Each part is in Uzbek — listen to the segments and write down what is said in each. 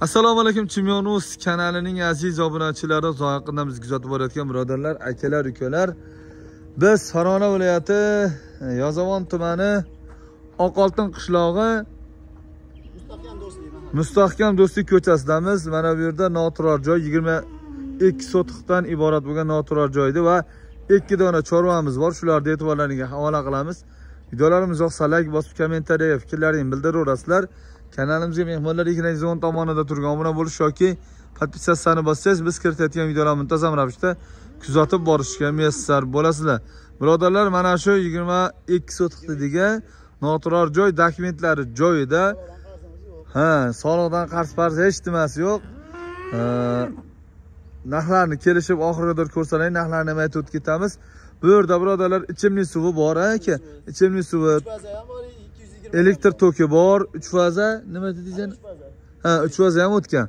assalomu alaykum chimyonus kanalining aziz obunachilari. Yaqindan bizni kuzatib borayotgan birodarlar akalar ukalar. Biz farg'ona viloyati e, yozovon tumani oqoltin qishlog'i mustahkam do'stlik mustahkam do'stlik ko'chasidamiz. Mana bu yerda noturar joy yigirma ikki sotixdan iborat bo'lgan noturar joy edi va ikki dona chorvamiz bor. Shularni e'tiborlaringizga havola qilamiz. Videolarimiz yoqsa layk bosib kommentariya fikrlaringni bildiraverasizlar kanalimizga mehmonlar ekranizon tomonida turgan obuna bo'lish yoki podpisatsiyani bossangiz biz kiritayotgan videolarni muntazam ravishda kuzatib borishga muyassar bo'lasizlar. Birodarlar mana shu yigirma ikki degan noturar joy dokumentlari joyida. Ha soliqdan qarz parz hech nimasi yo'q. Narxlarni kelishib oxirigadir qadar ko'rsalang narxlarni ham aytib o'tib ketamiz. Bu yerda birodarlar ichimlik suvi bor aka. Ichimlik suvi elektr toki bor uch faza nima dedingiz baza ha uch faza ham o'tgan.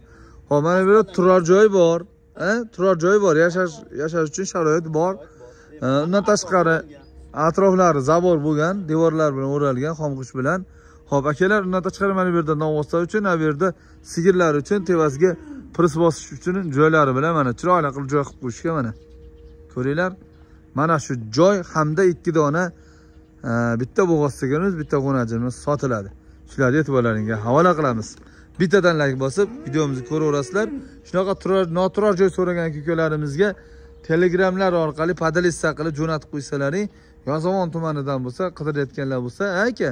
Hop mana bu yerda turar joy bor a turar joy bor yashash yashash uchun sharoit bor. Undan tashqari atroflari zabor bo'lgan devorlar bilan o'ralgan xomqish bilan. Ho'p akalar undan tashqari mana bu yerda novvoslar uchun mana bu yerda sigirlar uchun tevasiga pirs bosish uchun joylari bilan mana chiroyli qilib joy qilib qo'yishgan mana. Ko'ringlar mana shu joy hamda ikki dona bitta bo'g'oz sigirimiz bitta qo'najimiz sotiladi. Shularni e'tiborlaringizga havola qilamiz. Bittadan layk bosib videomizni ko'raverasizlar. Shunaqa turar noturar joy so'ragan ukalarimizga telegramlar orqali podlista qilib jo'natib qo'ysalaring. Yozyovon tumanidan bo'lsa qidirayotganlar bo'lsa aka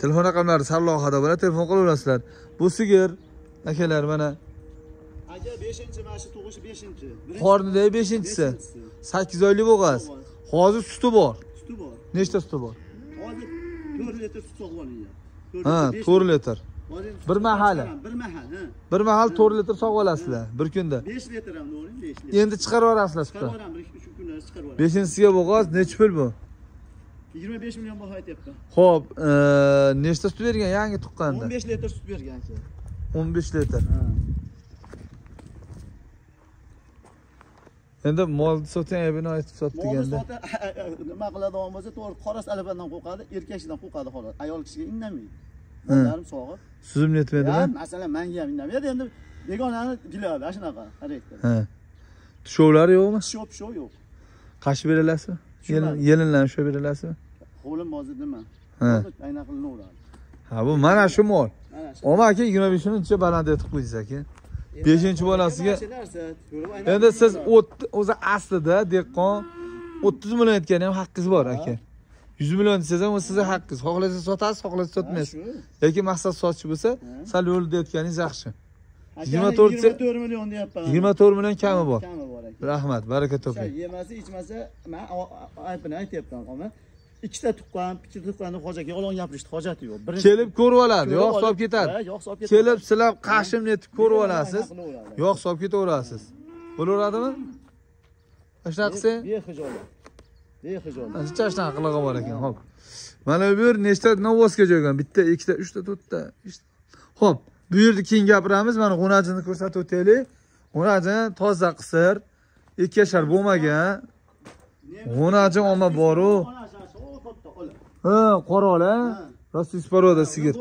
telefon raqamlari sarlavhada bo'ladi telefon qilaverasizlar bu sigir akalar mana. Aka beshinchi mana shu tug'ishi beshinchi. Qornidagi beshinchisi. sakkiz oylik bo'g'az hozir suti bor suti bor nechta suti bor hozir to'rt litr sut sog'ib olingan ha to'rt litr Hozir Bir mahali. bir mahal ha. Bir mahal to'rt litr sog'ib olasizlar bir kunda. Besh litr ham to'g'rimi besh litr endi chiqarib yuborasizlar sutni chiqarib yuboramiz uch kunlar chiqarib yuboramiz beshinchisiga bo'g'oz nechi pul bu yigirma besh million baho aytyapti ho'p e, nechta sut bergan yangi tuqqanda. O'n besh litr sut bergan aka o'n besh litr endi molni soting aybini aytib sot deganda. nima qiladigan bo'lsa to'g'ri qora salabandan qo'rqadi erkakdan qo'rqadi xolos. Ayol kishiga indamaydi mollarim sog'ib. Suzim netmaydimi Ya, masalan menga ham indamaydi endi begonani biladi shunaqa xarakter. Ha tushovlari yo'qmi shop shop yo'q. Qashib beralasizmi? Tushunadi. Yelin- yelinlarni ushlab beralasizmi? Qo'lim hozir nima? Ha. hozir ayna qilinaveradi ha bu mana shu mol. Oma aka yigirma beshinchi baland etib qo'ydingiz aka beshinchi bolasiga- endi siz o'zi aslida dehqon o'ttiz million aytgani ham haqqingiz bor aka. Yuz million desangiz ham u sizni haqqingiz. Xohlasangiz sotasiz xohlasangiz sotmaysiz. Lekin maqsad sotish bo'lsa sal yo'lida aytganingiz yaxshi yigirma to'rt- yigirma to'rt million deyapman. yigirma to'rt million kami bor. Kami bor rahmat baraka toping. Yemasa ichmasa man aybini aytyapman ikkita tuqqan ikkita tuqqanni hojaga yolg'on gapirishni hojati yo'q Birinchi- kelib ko'rib oladi olib- solib ketadi solib ketadi. kelib silab qashimni etib ko'rib olasiz yog' solib ketaverasiz bo'laveradimi shunaqa qilsang behijolat behijolat Ancha shunaqa qilig'i bor ekan. Xo'p. Mana bu yer nechta novvosga joygan? Bitta, ikkita, uchta, to'rtta. Xo'p, bu yerni keyin gapiramiz. Mana g'unajini ko'rsatib o'taylik. G'unajin toza qisir, ikki yashar bo'lmagan. G'unaji omma boru. Mana shu- shu katta ola. Ha, qo'rola. Rossiy poroda sigir.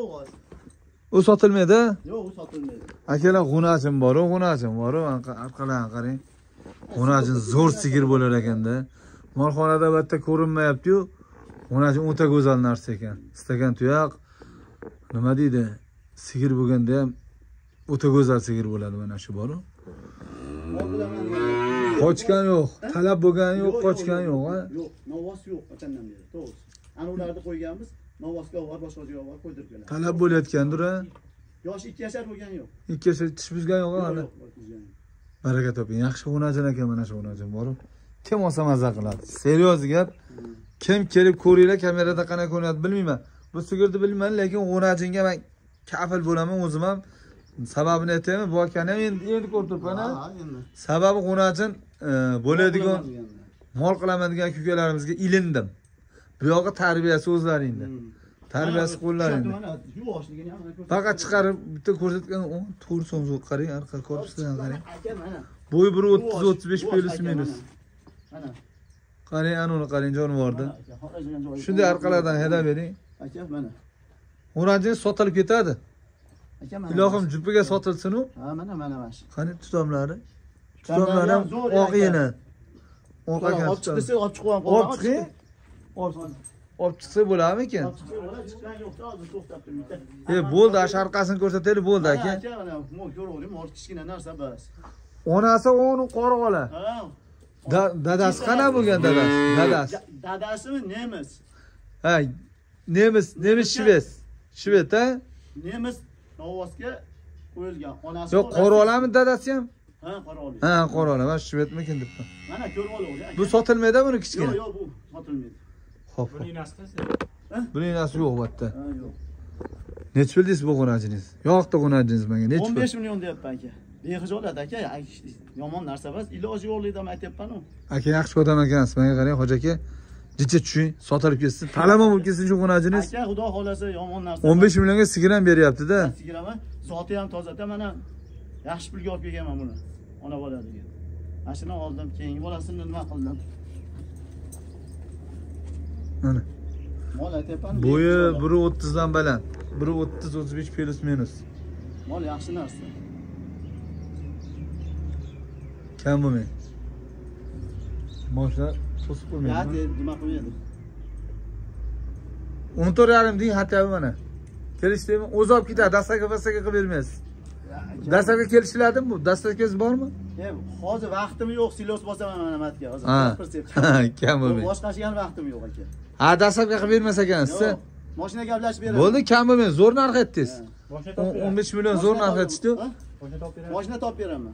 U sotilmaydi. yo'q u sotilmaydi Akalar g'unajin boru, g'unajin boru. Arqalarga qarang. G'unajin zo'r sigir bo'lar ekanda. Molxonada albatta ko'rinmayapti-yu. G'unajin o'ta go'zal narsa ekan. Istagan tuyoq nima deydi? Sigir bo'lganda ham o'ta go'zal sigir bo'ladi mana shu boru. Yo'q. Qochgan yo'q, talab bo'lgani yo'q, qochgan yo'q, yo'q novvos yo'q qachondan beri to'g'ri ana ularni qo'yganmiz novvosga olib boshqa joyga olib qo'ydirib kelamiz Talab bo'layotgandir, ha. yoshi ikki yashar bo'lgani yo'q Ikki yashar tish buzgan yo'q, Yo'q, ha. yo'q, buzgani yo'q. Baraka toping. Yaxshi g'unajin ekan mana shu g'unajin boru. Kim olsa maza qiladi. Seryoz gap. Kim kelib ko'ringlar kamerada qanaqa ko'rinadi bilmayman. Bu sigirni bilmayman, lekin g'unajinga men kafil bo'laman o'zim ham. Sababini aytaymi? Bu akani ham endi endi ko'rib turibman. Sababi g'unajin e, bo'ladigan Bo'ladigan. mol qilaman degan ukalarimizga ilindim. Bu yog'i tarbiyasi o'zlaringda. Hmm. Tarbiyasi qo'llaringda. Faqat chiqarib bitta ko'rsatgan, o, to'rt so'm qarang, arqa korpusidan qarang. Bo'yi 1.30 Yuvosh, 35 yuvosh plus aka, minus. mana. Qarang, anuni qarang jonivorni. Shunday arqalardan haydab bering. aka mana G'unajin sotilib ketadi. ilohim jupiga sotilsin u ha mana mana mana shu qani tutamlari Tutamlari ham oq yena oq ekan olib chiqib olib chiqing olib chiqsa bo'ladimikin olib chiqsa bo'ladi chiqqan yo'qda hozir to'xtatdim bitta e bo'ldi shu orqasini ko'rsataylik bo'ldi aka. Mana ko'ravering kichkina narsa bas. Onasi uni qora ola. Dadasi qanaqa bo'lgan dadasi? Dadasi. Da- dadasimi nemis. Ha nemis nemis shved shved a nemis novvosga qo'yilgan. Onasi yo'q qora olami dadasi ham? Ha qora ol ha qora ola man shvedmikin debman mana ko'rib olavering bu sotilmaydi buni yo'q kichkina yo'q bu sotilmaydi ho'p Buning nasibasi. buning nasi yo'q bu yerda. Ha yo'q. Nechi pul deysiz bu xunajingiz yoqdi xunajingiz menga pul? Besh million deyapman aka. Behijolat aka yomon narsa emas. Iloji yo'qligidan aytyapmanu. Aka yaxshi odam ekansiz. Menga qarang hoji aka jicha tushing sotilib ketsin. Talama bo'lib ketsin shu xunajingiz aka xudo xohlasa yomon narsa o'n besh millionga sigir ham beryaptida sigiraman zoti ham tozada mana yaxshi pulga olib kelganman buni. Ona bola degan. Mana shuni oldim keyingi bolasini nima qildim mana mol aytyapman bo'yi behijolat. biri o'ttizdan baland biri o'ttiz o'ttiz besh plyus minus. Mol yaxshi narsa. Kam bo'lmang moshlar to'sib ya qo'ymaydi nima qilmaydi o'n to'rt yarim deng hatyapti mana kelishdimi o'zi olib ketadi dastavka pastavka qilib bermaysiz dastavka kelishiladimi bu? Dastavkangiz bormi E, hozir vaqtim yo'q silos bosaman mana matga hozir ha. gapirsak. kam bo'lmang boshqasiga ham vaqtim yo'q aka ha dastavka qilib bermas ekansiz yo'q moshina gaplashib beraman. Bo'ldi kam bo'lmang zo'r narx aytdingiz. O'n besh million zo'r narx aytishdi Ha? Boshqa topib beradi. moshina topib beraman.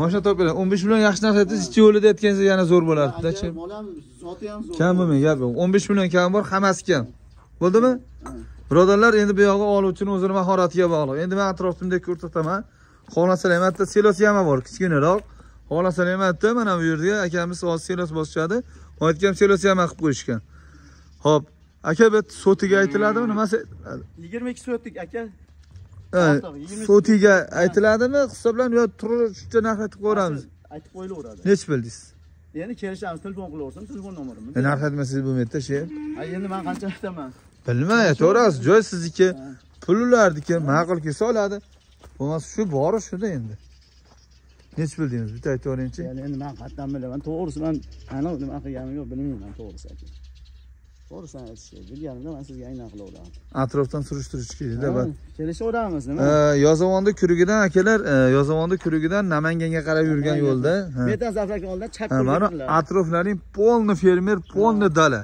Moshina topib beradi o'n besh million yaxshi narx aytdingiz ichki yo'lida aytganingizda yana zo'r bo'lardidachi ham zoti ham zo'r kam bo'lmang gap yo'q. o'n besh million kam bor hammasi kam bo'ldimi? Birodarlar endi bu yog'i oluvchini o'zini mahoratiga bog'liq. Endi man atrofimda ko'rsataman xohlasalar ham yerda silos yama bor kichkinaroq. Xohlasalar ham yerda mana bu yerga akamiz hozir silos bosishadi. Aytgan silos yama qilib qo'yishgan ho'p aka bu sotiga aytiladimi? Nimasi yigirma ikki so'tlik aka. Sotiga aytiladimi hisoblanib yo turib shuncha narx aytib qo'yamiz aytib qo'yilaveradi nechi bildingiz endi kelishamiz telefon qilaversin telefon nomerim E, narx aytmasangiz bo'lmaydida shu Ha, endi man qancha aytaman? Bilmay aytaverasiz joy sizniki. Pul ularniki ma'qul kelsa oladi bo'lmasa shu bori shuda endi. Nechi bildingiz bitta aytaveringchi Yani endi man qayerdan bilaman? To'g'risi man aniq nima qilganim yo'q bilmayman to'g'risi to'g'risini aytishga bilganimda man sizga aynan qilaveraman atrofdan surishtirish kerakda Ha, va kelishaveramiz nima? Yozovonni kurigidan akalar e, yozovonni kurigidan namanganga qarab yurgan yo'lda metan zavrak oldidan chap Ha, mana atroflaring polni fermer polni dala.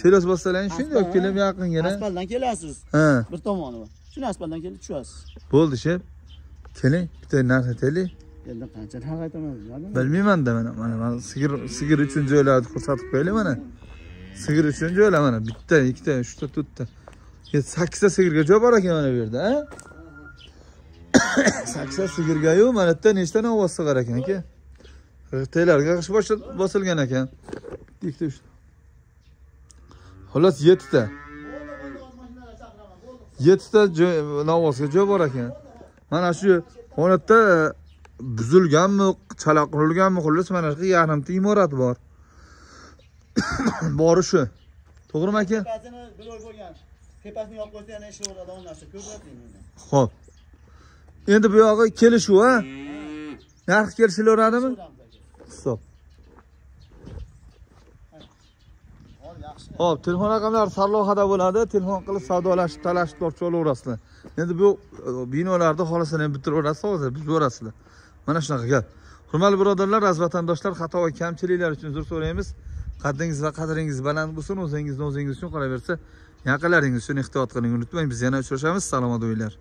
selos bossalaring shunday Asfalt, kelib yaqingina Asfaltdan kelasiz. Bir tomoni bor. Shuni asfaltdan kelib tushasiz. Bo'ldi shep keling bitta narx aytaylik endi qancha narx aytaman bilmadim. Bilmaymanda mana mana sigir sigir uchun joylarni ko'rsatib qo'yaylik mana sigir uchun joylar mana bitta ikkita uchta to'rtta sakkizta sigirga joy bor ekan mana bu yerda sakkizta sigirgayu mana bitta nechta ovoz sig'ar ekan aka? G'irtaylarga g'ish bosilgan ekan. Ikkita uchta. Xullas yettita. Yettita joy novvosga joy bor ekan. Mana shu holatda buzilganmi chala qurilganmi xullas mana shu yarimta imorat bor. bori shu to'g'rimi aka tepasini biloy bo'lgan tepasini yopib qo'ysa yana ishlaveradigan narsa ko'rsating ho'p endi bu yog'i kelishuv a narx kelishilaveradimi hisob Xo'p, telefon raqamlari sarlavhada bo'ladi. Telefon qilib savdolashib, talashib tortib olaverasizlar. Endi bu e, binolarni xohlasangiz ham bitiraverasiz, hozir yuborasizlar. Mana shunaqa gap. Hurmatli birodarlar, aziz vatandoshlar, xato va kamchiliklar uchun uzr so'raymiz. Qaddingiz va qadringiz baland bo'lsin, o'zingizni o'zingiz uchun qolaversa, yaqinlaringiz uchun ehtiyot qiling. Unutmang, biz yana uchrashamiz. Salomat bo'linglar.